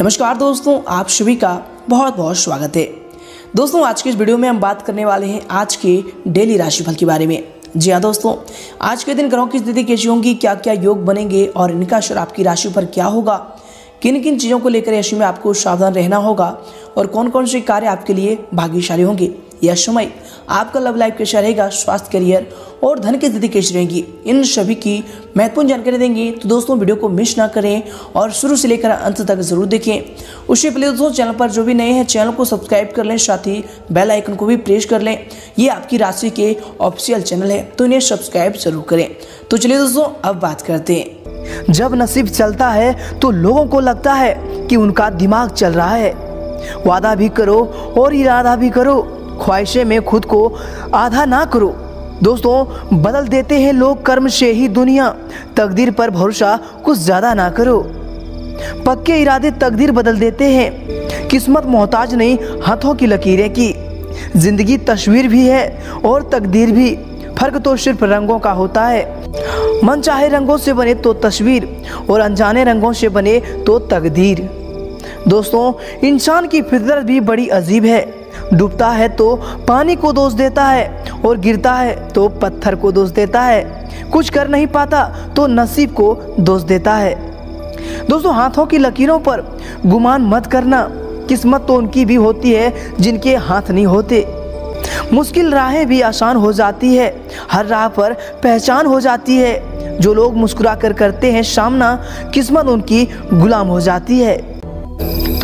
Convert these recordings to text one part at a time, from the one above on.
नमस्कार दोस्तों, आप सभी का बहुत बहुत स्वागत है। दोस्तों, आज के इस वीडियो में हम बात करने वाले हैं आज के डेली राशिफल के बारे में। जी हाँ दोस्तों, आज के दिन ग्रहों की स्थिति कैसी होंगी क्या क्या योग बनेंगे और इनका असर आपकी राशि पर क्या होगा किन किन चीज़ों को लेकर राशि में आपको सावधान रहना होगा और कौन कौन से कार्य आपके लिए भाग्यशाली होंगे। यह समय आपका लव लाइफ कैसा रहेगा, स्वास्थ्य करियर और धन की स्थिति कैसी रहेगी, इन सभी की महत्वपूर्ण जानकारी देंगे। तो दोस्तों, वीडियो को मिस ना करें और शुरू से लेकर अंत तक ज़रूर देखें। उससे पहले दोस्तों, चैनल पर जो भी नए हैं, चैनल को सब्सक्राइब कर लें, साथ ही बेल आइकन को भी प्रेस कर लें। ये आपकी राशि के ऑफिशियल चैनल है तो इन्हें सब्सक्राइब ज़रूर करें। तो चलिए दोस्तों, अब बात करते हैं। जब नसीब चलता है तो लोगों को लगता है कि उनका दिमाग चल रहा है। वादा भी करो और इरादा भी करो। ख्वाहिशें में खुद को आधा ना करो। दोस्तों, बदल देते हैं लोग कर्म से ही दुनिया। तकदीर पर भरोसा कुछ ज़्यादा ना करो। पक्के इरादे तकदीर बदल देते हैं। किस्मत मोहताज नहीं, हाथों की लकीरें की। ज़िंदगी तस्वीर भी है और तकदीर भी। फ़र्क तो सिर्फ़ रंगों का होता है। मन चाहे रंगों से बने तो तस्वीर और अनजाने रंगों से बने तो तकदीर। दोस्तों, इंसान की फितरत भी बड़ी अजीब है। डूबता है तो पानी को दोष देता है और गिरता है तो पत्थर को दोष देता है। कुछ कर नहीं पाता तो नसीब को दोष देता है। दोस्तों, हाथों की लकीरों पर गुमान मत करना। किस्मत तो उनकी भी होती है जिनके हाथ नहीं होते। मुश्किल राहें भी आसान हो जाती है। हर राह पर पहचान हो जाती है। जो लोग मुस्कुरा कर करते हैं सामना किस्मत उनकी गुलाम हो जाती है।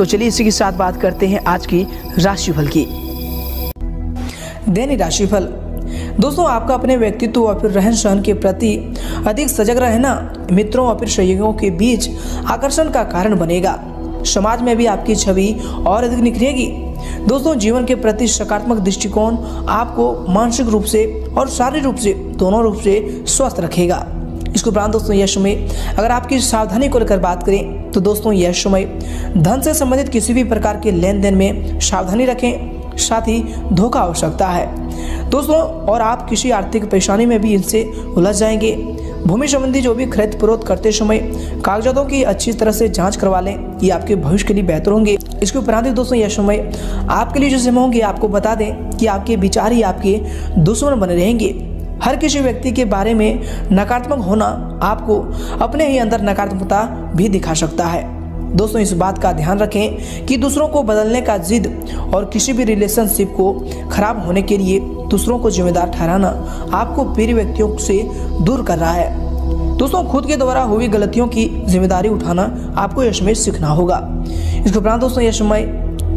तो चलिए इसी के साथ बात करते हैं आज की राशिफल की। दैनिक राशिफल। दोस्तों, आपका अपने व्यक्तित्व और फिर रहन सहन के प्रति अधिक सजग रहना मित्रों और फिर सहयोगियों के बीच आकर्षण का कारण बनेगा। समाज में भी आपकी छवि और अधिक निखरेगी। दोस्तों, जीवन के प्रति सकारात्मक दृष्टिकोण आपको मानसिक रूप से और शारीरिक रूप से, दोनों रूप से स्वस्थ रखेगा। इसके उपरांत दोस्तों यह समय अगर आपकी सावधानी को लेकर बात करें तो दोस्तों यह समय धन से संबंधित किसी भी प्रकार के लेन देन में सावधानी रखें, साथ ही धोखा हो सकता है। दोस्तों, और आप किसी आर्थिक परेशानी में भी इनसे उलझ जाएँगे। भूमि संबंधी जो भी खरीद फरोख्त करते समय कागजातों की अच्छी तरह से जाँच करवा लें, ये आपके भविष्य के लिए बेहतर होंगे। इसके उपरांत दोस्तों यह समय आपके लिए जो जिम्मे होंगे, आपको बता दें कि आपके विचार ही आपके दुश्मन बने रहेंगे। हर किसी व्यक्ति के बारे में नकारात्मक होना आपको अपने ही अंदर नकारात्मकता भी दिखा सकता है। दोस्तों, इस बात का ध्यान रखें कि दूसरों को बदलने का जिद और किसी भी रिलेशनशिप को खराब होने के लिए दूसरों को जिम्मेदार ठहराना आपको प्रिय व्यक्तियों से दूर कर रहा है। दोस्तों, खुद के द्वारा हुई गलतियों की ज़िम्मेदारी उठाना आपको यश में सीखना होगा। इसके उपरांत दोस्तों यह समय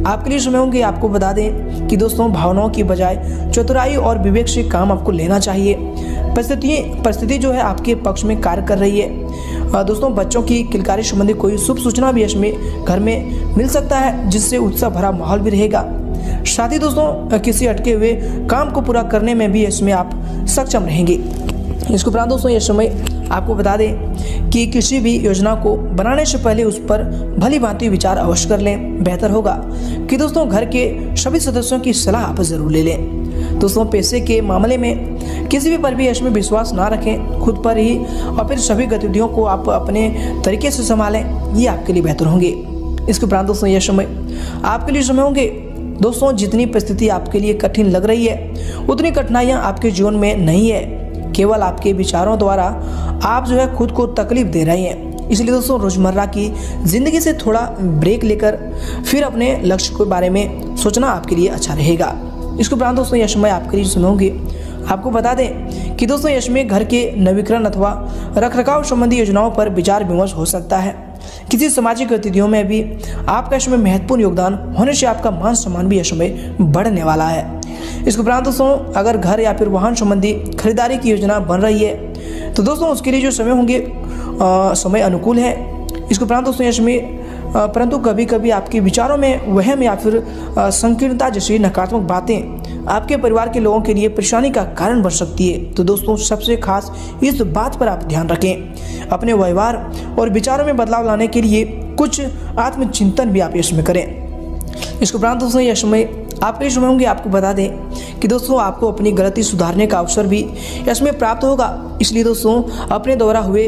आपके लिए समय होंगे, आपको बता दें कि दोस्तों, भावनाओं की बजाय चतुराई और विवेक से काम आपको लेना चाहिए। परिस्थिति परिस्थिति जो है आपके पक्ष में कार्य कर रही है। दोस्तों, बच्चों की किलकारी संबंधी कोई शुभ सूचना भी इसमें घर में मिल सकता है, जिससे उत्साह भरा माहौल भी रहेगा। साथ ही दोस्तों किसी अटके हुए काम को पूरा करने में भी इसमें आप सक्षम रहेंगे। इसके उपरांत दोस्तों ये समय आपको बता दें कि किसी भी योजना को बनाने से पहले उस पर भली भांति विचार अवश्य कर लें, बेहतर होगा। कि दोस्तों, घर के सभी सदस्यों की सलाह आप ज़रूर ले लें। दोस्तों, पैसे के मामले में किसी भी परिवेश में विश्वास ना रखें, खुद पर ही और फिर सभी गतिविधियों को आप अपने तरीके से संभालें, ये आपके लिए बेहतर होंगे। इसके उपरांत दोस्तों, यह समय आपके लिए समय होंगे। दोस्तों, जितनी परिस्थिति आपके लिए कठिन लग रही है, उतनी कठिनाइयाँ आपके जीवन में नहीं है। केवल आपके विचारों द्वारा आप जो है खुद को तकलीफ़ दे रहे हैं। इसलिए दोस्तों, रोज़मर्रा की ज़िंदगी से थोड़ा ब्रेक लेकर फिर अपने लक्ष्य के बारे में सोचना आपके लिए अच्छा रहेगा। इसके उपरांत दोस्तों, यश मैं आपके लिए सुनूँगी। आपको बता दें कि दोस्तों, यश में घर के नवीकरण अथवा रखरखाव संबंधी योजनाओं पर विचार विमर्श हो सकता है। किसी सामाजिक गतिविधियों में भी आपका इसमें महत्वपूर्ण योगदान होने से आपका मान सम्मान भी इसमें बढ़ने वाला है। इसके उपरांत दोस्तों, अगर घर या फिर वाहन संबंधी खरीदारी की योजना बन रही है तो दोस्तों, उसके लिए जो समय होंगे समय अनुकूल है। इसके उपरांत दोस्तों, इसमें परंतु कभी कभी आपके विचारों में वहम या फिर संकीर्णता जैसी नकारात्मक बातें आपके परिवार के लोगों के लिए परेशानी का कारण बन सकती है। तो दोस्तों, सबसे खास इस बात पर आप ध्यान रखें। अपने व्यवहार और विचारों में बदलाव लाने के लिए कुछ आत्मचिंतन भी आप इसमें करें। इसके उपरांत दोस्तों, यह समय आपके समय होंगे, आपको बता दें कि दोस्तों, आपको अपनी गलती सुधारने का अवसर भी इसमें प्राप्त होगा। इसलिए दोस्तों, अपने द्वारा हुए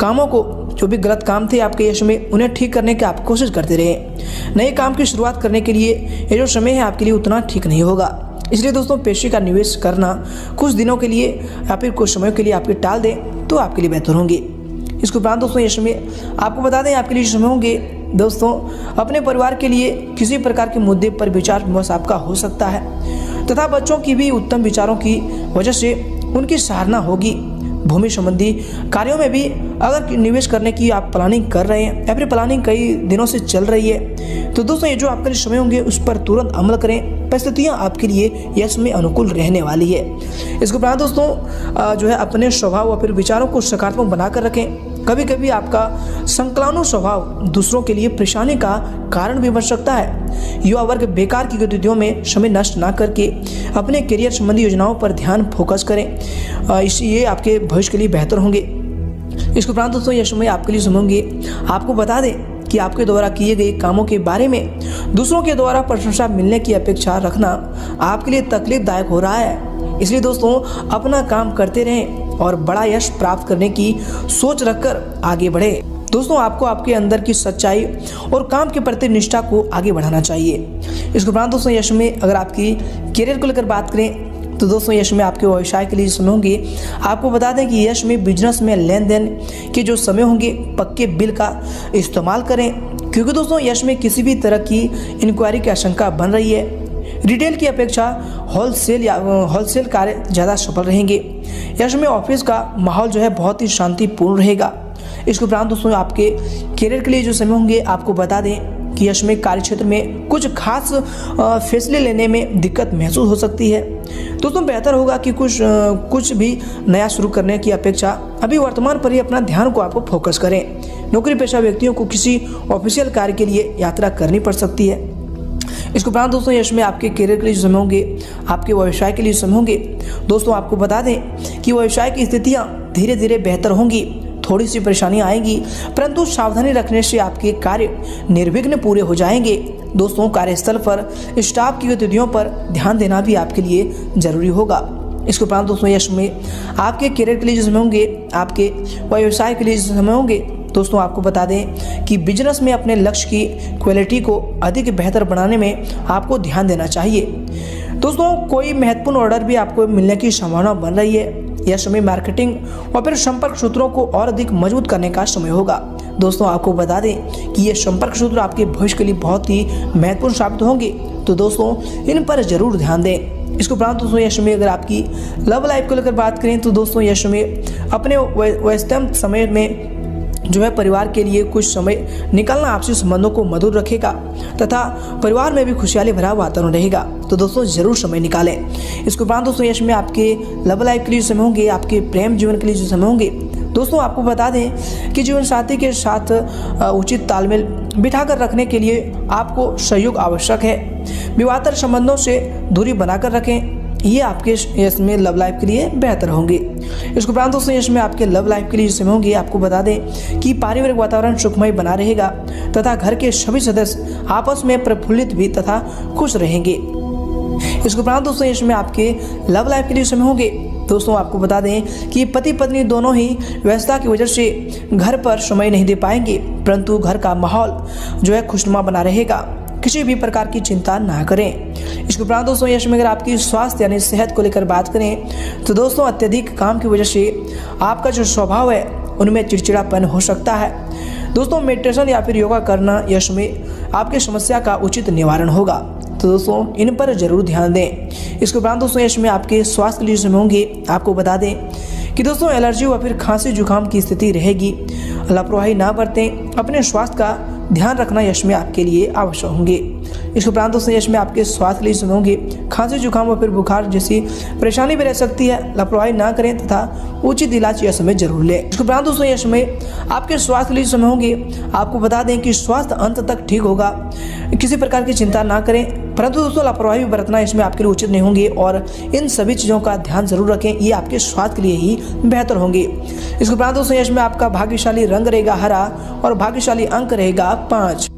कामों को जो भी गलत काम थे आपके यश में, उन्हें ठीक करने की आप कोशिश करते रहे। नए काम की शुरुआत करने के लिए ये जो समय है आपके लिए उतना ठीक नहीं होगा। इसलिए दोस्तों, पेशे का निवेश करना कुछ दिनों के लिए या फिर कुछ समयों के लिए आपके टाल दें तो आपके लिए बेहतर होंगे। इसके उपरांत दोस्तों ये समय आपको बता दें, आपके लिए समय होंगे, दोस्तों, अपने परिवार के लिए किसी प्रकार के मुद्दे पर विचार विमर्श आपका हो सकता है, तथा बच्चों की भी उत्तम विचारों की वजह से उनकी सराहना होगी। भूमि संबंधी कार्यों में भी अगर निवेश करने की आप प्लानिंग कर रहे हैं या फिर प्लानिंग कई दिनों से चल रही है तो दोस्तों ये जो आपके लिए समय होंगे, उस पर तुरंत अमल करें। परिस्थितियाँ आपके लिए यह समय अनुकूल रहने वाली है। इसके उपरांत दोस्तों जो है अपने स्वभाव और फिर विचारों को सकारात्मक बनाकर रखें। कभी कभी आपका संकलानु स्वभाव दूसरों के लिए परेशानी का कारण भी बन सकता है। युवा वर्ग बेकार की गतिविधियों में समय नष्ट ना करके अपने करियर संबंधी योजनाओं पर ध्यान फोकस करें। इसी, ये आपके भविष्य के लिए बेहतर होंगे। इसके उपरांत दोस्तों, यह समय आपके लिए सुनोगे आपको बता दें कि आपके द्वारा किए गए कामों के बारे में दूसरों के द्वारा प्रशंसा मिलने की अपेक्षा रखना आपके लिए तकलीफदायक हो रहा है। इसलिए दोस्तों, अपना काम करते रहें। और बड़ा यश प्राप्त करने की सोच रखकर आगे बढ़े। दोस्तों, आपको आपके अंदर की सच्चाई और काम के प्रति निष्ठा को आगे बढ़ाना चाहिए। इसके उपरांत दोस्तों, यश में अगर आपकी करियर को लेकर बात करें तो दोस्तों, यश में आपके व्यवसाय के लिए होंगे। आपको बता दें कि यश में बिज़नेस में लेन देन के जो समय होंगे, पक्के बिल का इस्तेमाल करें। क्योंकि दोस्तों, यश में किसी भी तरह की इंक्वायरी की आशंका बन रही है। रिटेल की अपेक्षा होलसेल या होलसेल कार्य ज़्यादा सफल रहेंगे। यश में ऑफ़िस का माहौल जो है बहुत ही शांतिपूर्ण रहेगा। इसके उपरांत दोस्तों, आपके करियर के लिए जो समय होंगे, आपको बता दें कि यश में कार्य क्षेत्र में कुछ खास फैसले लेने में दिक्कत महसूस हो सकती है। दोस्तों, बेहतर होगा कि कुछ कुछ भी नया शुरू करने की अपेक्षा अभी वर्तमान पर ही अपना ध्यान को आपको फोकस करें। नौकरी पेशा व्यक्तियों को किसी ऑफिशियल कार्य के लिए यात्रा करनी पड़ सकती है। इसके उपरांत दोस्तों, यश में आपके करियर के लिए समय होंगे, आपके व्यवसाय के लिए समय होंगे। दोस्तों, आपको बता दें कि व्यवसाय की स्थितियाँ धीरे धीरे बेहतर होंगी थोड़ी सी परेशानियाँ आएँगी, परंतु सावधानी रखने से आपके कार्य निर्विघ्न पूरे हो जाएँगे। दोस्तों, कार्यस्थल पर, स्टाफ की गतिविधियों पर ध्यान देना भी आपके लिए ज़रूरी होगा। इसके उपरांत दोस्तों, यश में आपके करियर के लिए जो समय होंगे, आपके व्यवसाय के लिए जो समय होंगे दोस्तों, आपको बता दें कि बिज़नेस में अपने लक्ष्य की क्वालिटी को अधिक बेहतर बनाने में आपको ध्यान देना चाहिए। दोस्तों, कोई महत्वपूर्ण ऑर्डर भी आपको मिलने की संभावना बन रही है। यह समय मार्केटिंग और फिर संपर्क सूत्रों को और अधिक मज़बूत करने का समय होगा। दोस्तों, आपको बता दें कि ये संपर्क सूत्र आपके भविष्य के लिए बहुत ही महत्वपूर्ण साबित होंगे। तो दोस्तों, इन पर ज़रूर ध्यान दें। इसके उपरांत दोस्तों, यह समय अगर आपकी लव लाइफ को लेकर बात करें तो दोस्तों, यह समय अपने व्यस्तम समय में जो है परिवार के लिए कुछ समय निकालना आपसी संबंधों को मधुर रखेगा तथा परिवार में भी खुशहाली भरा वातावरण रहेगा। तो दोस्तों, ज़रूर समय निकालें। इसके उपरांत दोस्तों, यश में आपके लव लाइफ के लिए समय होंगे, आपके प्रेम जीवन के लिए जो समय होंगे, दोस्तों, आपको बता दें कि जीवन साथी के साथ उचित तालमेल बिठाकर रखने के लिए आपको सहयोग आवश्यक है। विवाहतर संबंधों से दूरी बनाकर रखें। ये आपके यश में लव लाइफ के लिए बेहतर होंगे। इसके उपरांत दोस्तों यश में आपके लव लाइफ के लिए जिसमें होंगे, आपको बता दें कि पारिवारिक वातावरण सुखमय बना रहेगा तथा घर के सभी सदस्य आपस में प्रफुल्लित भी तथा खुश रहेंगे। इसके उपरांत दोस्तों, इसमें आपके लव लाइफ के लिए समय होंगे, दोस्तों आपको बता दें कि पति पत्नी दोनों ही व्यवस्था की वजह से घर पर समय नहीं दे पाएँगे, परंतु घर का माहौल जो है खुशनुमा बना रहेगा। किसी भी प्रकार की चिंता ना करें। इसके उपरांत दोस्तों, यश में अगर आपकी स्वास्थ्य यानी सेहत को लेकर बात करें तो दोस्तों, अत्यधिक काम की वजह से आपका जो स्वभाव है, उनमें चिड़चिड़ापन हो सकता है। दोस्तों मेडिटेशन या फिर योगा करना यश में आपकी समस्या का उचित निवारण होगा। तो दोस्तों, इन पर ज़रूर ध्यान दें। इसके उपरांत दोस्तों, यश में आपके स्वास्थ्य के लिए समय होंगे, आपको बता दें कि दोस्तों, एलर्जी या फिर खांसी जुकाम की स्थिति रहेगी। लापरवाही ना बरतें, अपने स्वास्थ्य का ध्यान रखना यश में आपके लिए आवश्यक होंगे। इसके उपरांत दोस्तों यश में आपके स्वास्थ्य लिए होंगे खांसी, जुकाम और फिर बुखार जैसी परेशानी भी रह सकती है। लापरवाही ना करें तथा उचित इलाज यह समय ज़रूर लें। इसके उपरांत दोस्तों यश में आपके स्वास्थ्य लिए समय आपको बता दें कि स्वास्थ्य अंत तक ठीक होगा। किसी प्रकार की चिंता ना करें। परंतु दोस्तों, लापरवाही भी बरतना इसमें आपके लिए उचित नहीं होंगे और इन सभी चीज़ों का ध्यान ज़रूर रखें। ये आपके स्वास्थ्य के लिए ही बेहतर होंगे। इसके उपरांत दोस्तों यश में आपका भाग्यशाली रंग रहेगा हरा और भाग्यशाली अंक रहेगा पाँच।